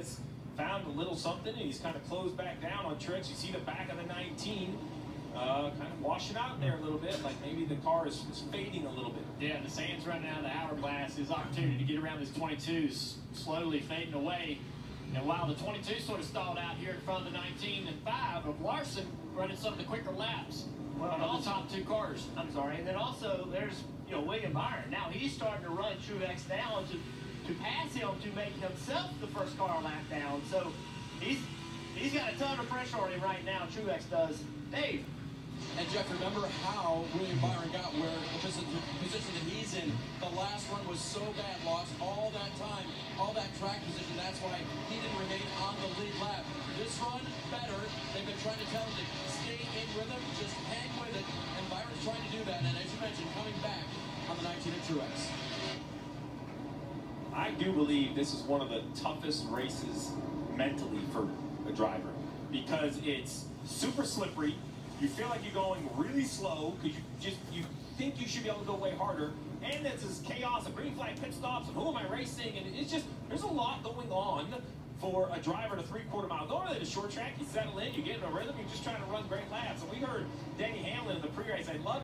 has found a little something, and he's kind of closed back down on Truex. You see the back of the 19 uh, kind of washing out there a little bit, like maybe the car is, is fading a little bit. Yeah, the sand's running out of the hourglass. His opportunity to get around his 22's slowly fading away. And while the 22 sort of stalled out here in front of the 19 and 5 of Larson running some of the quicker laps well, on all the top two cars. I'm sorry. And then also there's, you know, William Byron. Now he's starting to run Truex down to, to pass him to make himself the first car lap down. So he's he's got a ton of pressure on him right now, Truex does. Dave. And Jeff, remember how William Byron got where the position, position that he's in. The last run was so bad, lost all that time, all that track position. That's why he didn't remain on the lead lap. This run, better. They've been trying to tell him to stay in rhythm, just hang with it. And Byron's trying to do that. And as you mentioned, coming back on the 19 at Truex. I do believe this is one of the toughest races mentally for a driver because it's super slippery. You feel like you're going really slow because you just you think you should be able to go way harder. And there's this chaos of green flag pit stops and who am I racing? And it's just there's a lot going on for a driver to three-quarter mile. Normally the short track, you settle in, you get in a rhythm, you're just trying to run great laps. And we heard Denny Hamlin in the pre-race. I love